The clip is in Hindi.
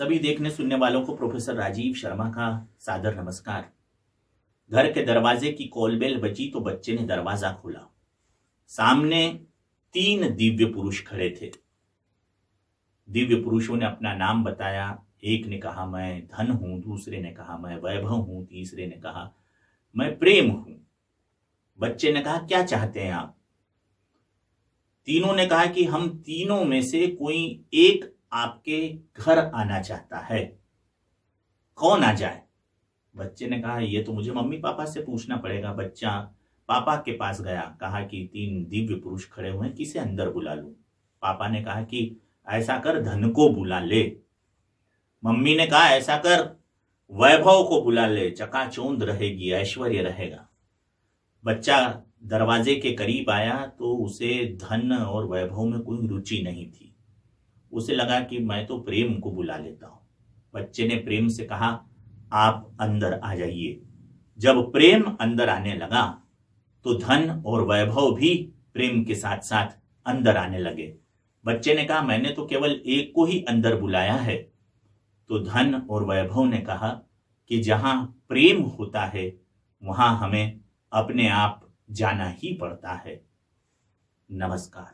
सभी देखने सुनने वालों को प्रोफेसर राजीव शर्मा का सादर नमस्कार। घर के दरवाजे की कॉलबेल बची तो बच्चे ने दरवाज़ा खोला। सामने तीन दिव्य पुरुष खड़े थे। दिव्य पुरुषों ने अपना नाम बताया। एक ने कहा, मैं धन हूँ। दूसरे ने कहा, मैं वैभव हूँ। तीसरे ने कहा, मैं प्रेम हूँ। बच्चे ने कहा, क्या चाहते हैं आप? तीनों ने कहा कि हम तीनों में से कोई एक आपके घर आना चाहता है। कौन आ जाए? बच्चे ने कहा, ये तो मुझे मम्मी पापा से पूछना पड़ेगा, बच्चा। पापा के पास गया, कहा कि तीन दिव्य पुरुष खड़े हुए किसे अंदर बुला लू? पापा ने कहा कि, ऐसा कर, धन को बुला ले। मम्मी ने कहा, ऐसा कर, वैभव को बुला ले। चकाचौंध रहेगी, ऐश्वर्य रहेगा। बच्चा दरवाजे के करीब आया तो उसे धन और वैभव में कोई रुचि नहीं थी। उसे लगा कि मैं तो प्रेम को बुला लेता हूँ। बच्चे ने प्रेम से कहा, आप अंदर आ जाइए। जब प्रेम अंदर आने लगा तो धन और वैभव भी प्रेम के साथ साथ अंदर आने लगे। बच्चे ने कहा, मैंने तो केवल एक को ही अंदर बुलाया है। तो धन और वैभव ने कहा कि जहाँ प्रेम होता है, वहाँ हमें अपने आप जाना ही पड़ता है। नमस्कार।